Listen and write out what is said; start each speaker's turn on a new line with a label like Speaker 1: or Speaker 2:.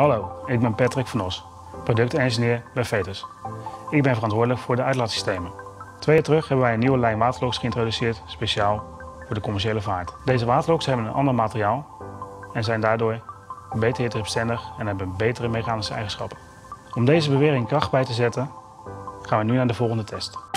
Speaker 1: Hallo, ik ben Patrick van Os, productengineer bij Vetus. Ik ben verantwoordelijk voor de uitlaatsystemen. Twee jaar terug hebben wij een nieuwe lijn waterlooks geïntroduceerd, speciaal voor de commerciële vaart. Deze waterlooks hebben een ander materiaal en zijn daardoor beter hittebestendig en hebben betere mechanische eigenschappen. Om deze bewering kracht bij te zetten, gaan we nu naar de volgende test.